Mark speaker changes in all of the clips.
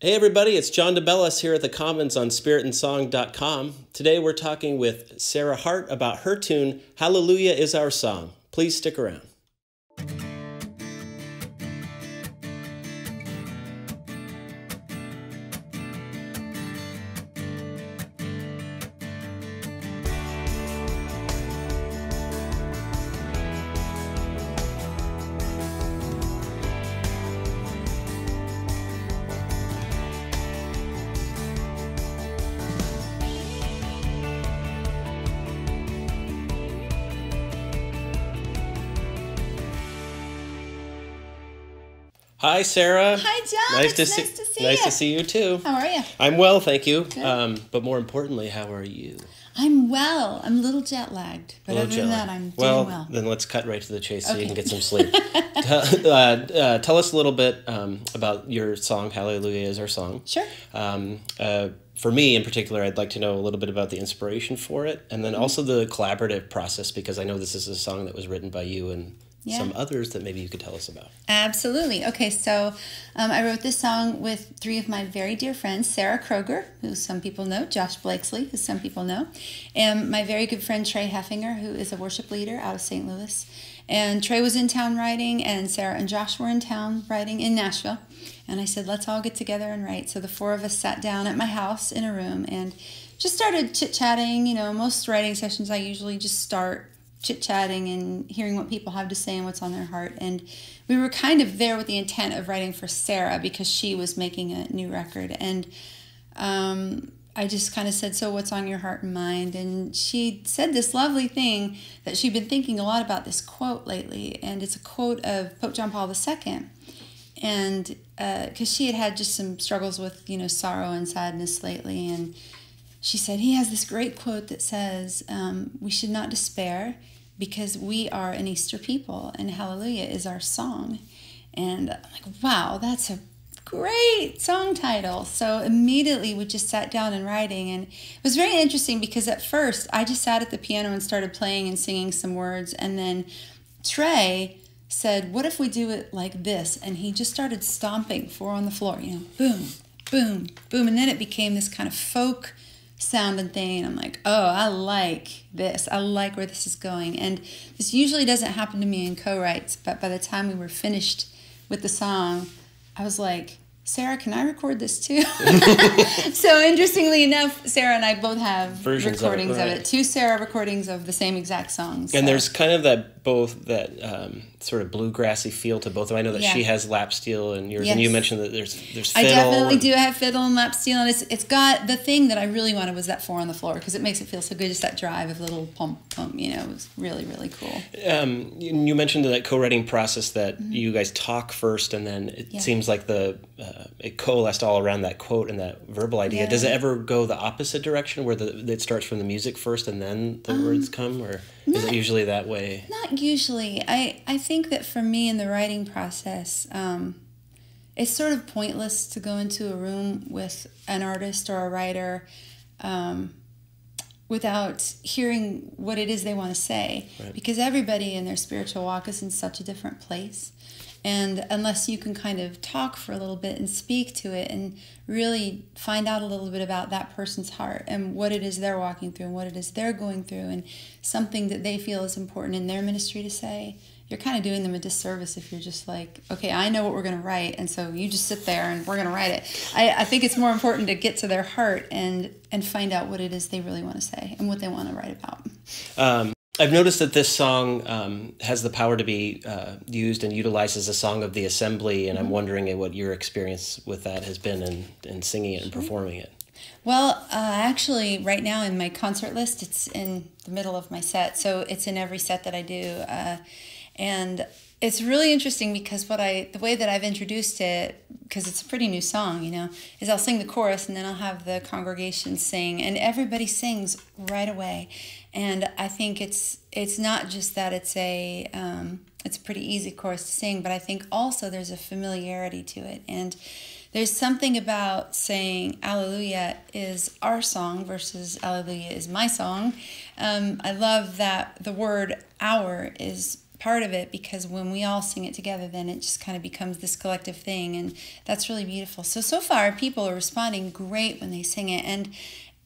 Speaker 1: Hey everybody, it's John DeBellis here at the Commons on spiritandsong.com. Today we're talking with Sarah Hart about her tune Hallelujah is Our Song. Please stick around. Hi, Sarah.
Speaker 2: Hi, John.
Speaker 1: Nice to
Speaker 2: It's
Speaker 1: see.
Speaker 2: nice to see
Speaker 1: nice
Speaker 2: you.
Speaker 1: to see you too.
Speaker 2: How are you?
Speaker 1: I'm well, thank you. Um, but more importantly, how are you?
Speaker 2: I'm well. I'm a little jet lagged, but other than that, I'm
Speaker 1: well,
Speaker 2: doing well.
Speaker 1: then let's cut right to the chase so you can get some sleep. Tell- uh, uh, tell us a little bit um, about your song "Hallelujah Is Our Song."
Speaker 2: Sure.
Speaker 1: Um, uh, for me, in particular, I'd like to know a little bit about the inspiration for it, and then also the collaborative process because I know this is a song that was written by you and
Speaker 2: Yeah.
Speaker 1: some others that maybe you could tell us about.
Speaker 2: Absolutely. Okay, so um, I wrote this song with three of my very dear friends Sarah Kroger, who some people know, Josh Blakesley, who some people know, and my very good friend Trey Heffinger, who is a worship leader out of St. Louis. And Trey was in town writing, and Sarah and Josh were in town writing in Nashville. And I said, let's all get together and write. So the four of us sat down at my house in a room and just started chit chatting. You know, most writing sessions I usually just start chit chatting and hearing what people have to say and what's on their heart. And we were kind of there with the intent of writing for Sarah because she was making a new record. And um, I just kind of said, So, what's on your heart and mind? And she said this lovely thing that she'd been thinking a lot about this quote lately. And it's a quote of Pope John Paul II. And because she had had just some struggles with, you know, sorrow and sadness lately. And she said, He has this great quote that says, um, We should not despair because we are an Easter people and Hallelujah is our song. And I'm like, wow, that's a great song title. So immediately we just sat down and writing. And it was very interesting because at first I just sat at the piano and started playing and singing some words. And then Trey said, What if we do it like this? And he just started stomping four on the floor, you know, boom, boom, boom. And then it became this kind of folk thing. And I'm like, Oh, I like this. I like where this is going. And this usually doesn't happen to me in co writes, but by the time we were finished with the song, I was like, Sarah, can I record this too? so interestingly enough, Sarah and I both have
Speaker 1: Versions of it,
Speaker 2: recordings of it. Two Sarah recordings of the same exact songs.
Speaker 1: And
Speaker 2: so-
Speaker 1: there's kind of that both that um, sort of bluegrassy feel to both of them. I know that
Speaker 2: Yeah.
Speaker 1: she has lap steel and yours, and you mentioned that there's there's
Speaker 2: I
Speaker 1: fiddle.
Speaker 2: definitely
Speaker 1: and-
Speaker 2: do have fiddle and lap steel, and it's it's got the thing that I really wanted was that four on the floor because it makes it feel so good. Just that drive of little pump pump, you know, it was really really cool.
Speaker 1: Um, you mentioned that co-writing process that you guys talk first, and then it.
Speaker 2: Yeah.
Speaker 1: seems like the uh, it coalesced all around that quote and that verbal idea.
Speaker 2: Yeah.
Speaker 1: Does it ever go the opposite direction, where the it starts from the music first and then the words come, or is it usually that way?
Speaker 2: Not usually. I I think that for me in the writing process, um, it's sort of pointless to go into a room with an artist or a writer. Um, without hearing what it is they want to say
Speaker 1: Right.
Speaker 2: because everybody in their spiritual walk is in such a different place and unless you can kind of talk for a little bit and speak to it and really find out a little bit about that person's heart and what it is they're walking through and what it is they're going through and something that they feel is important in their ministry to say you're kind of doing them a disservice if you're just like okay i know what we're going to write and so you just sit there and we're going to write it. I, I think it's more important to get to their heart and and find out what it is they really want to say and what they want to write about.
Speaker 1: Um, I've noticed that this song um, has the power to be uh, used and utilized as a song of the assembly, and I'm wondering what your experience with that has been in, in singing it and performing it.
Speaker 2: Well, uh, actually, right now in my concert list, it's in the middle of my set, so it's in every set that I do, uh, and it's really interesting because what I the way that I've introduced it because it's a pretty new song, you know, is I'll sing the chorus and then I'll have the congregation sing, and everybody sings right away, and I think it's it's not just that it's a um, it's a pretty easy chorus to sing, but I think also there's a familiarity to it and there's something about saying Alleluia is our song versus Alleluia is my song. Um, I love that the word our is part of it because when we all sing it together, then it just kind of becomes this collective thing, and that's really beautiful. So so far, people are responding great when they sing it, and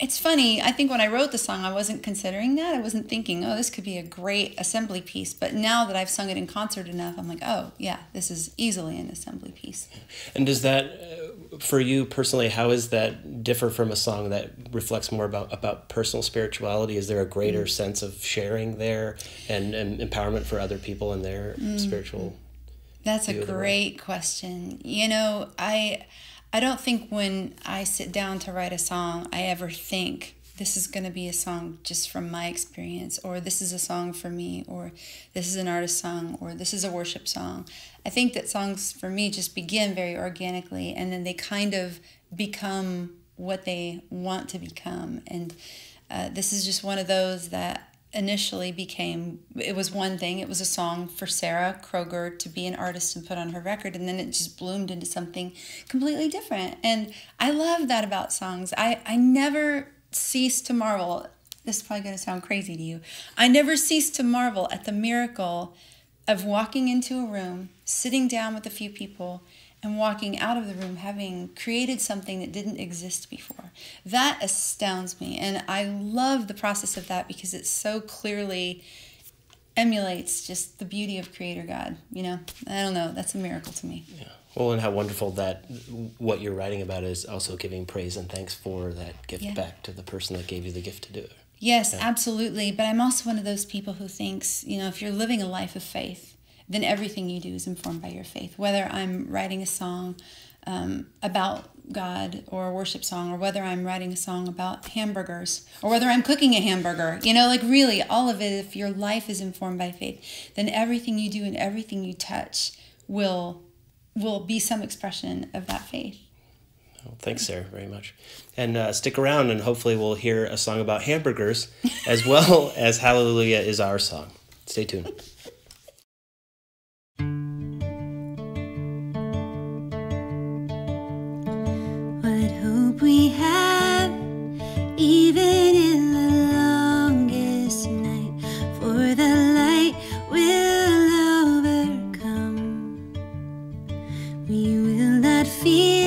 Speaker 2: it's funny. I think when I wrote the song, I wasn't considering that. I wasn't thinking, oh, this could be a great assembly piece. But now that I've sung it in concert enough, I'm like, oh, yeah, this is easily an assembly piece.
Speaker 3: And does that, uh, for you personally, how is that differ from a song that reflects more about about personal spirituality? Is there a greater mm. sense of sharing there and, and empowerment for other people in their mm. spiritual?
Speaker 2: That's a great question. You know, I I don't think when I sit down to write a song, I ever think this is going to be a song just from my experience, or this is a song for me, or this is an artist song, or this is a worship song. I think that songs for me just begin very organically and then they kind of become what they want to become. And uh, this is just one of those that initially became it was one thing it was a song for sarah kroger to be an artist and put on her record and then it just bloomed into something completely different. And i love that about songs. I i never cease to marvel. This is probably going to sound crazy to you. I never cease to marvel at the miracle of walking into a room sitting down with a few people and walking out of the room having created something that didn't exist before. That astounds me. And I love the process of that because it so clearly emulates just the beauty of Creator God. You know, I don't know. That's a miracle to me.
Speaker 3: Yeah. Well, and how wonderful that what you're writing about is also giving praise and thanks for that gift yeah. back to the person that gave you the gift to do it.
Speaker 2: Yes, yeah. absolutely. But I'm also one of those people who thinks, you know, if you're living a life of faith, then everything you do is informed by your faith. Whether I'm writing a song um, about God or a worship song, or whether I'm writing a song about hamburgers, or whether I'm cooking a hamburger, you know, like really all of it, if your life is informed by faith, then everything you do and everything you touch will will be some expression of that faith.
Speaker 3: Well, thanks, Sarah, very much. And uh, stick around, and hopefully, we'll hear a song about hamburgers as well as Hallelujah is our song. Stay tuned. Joy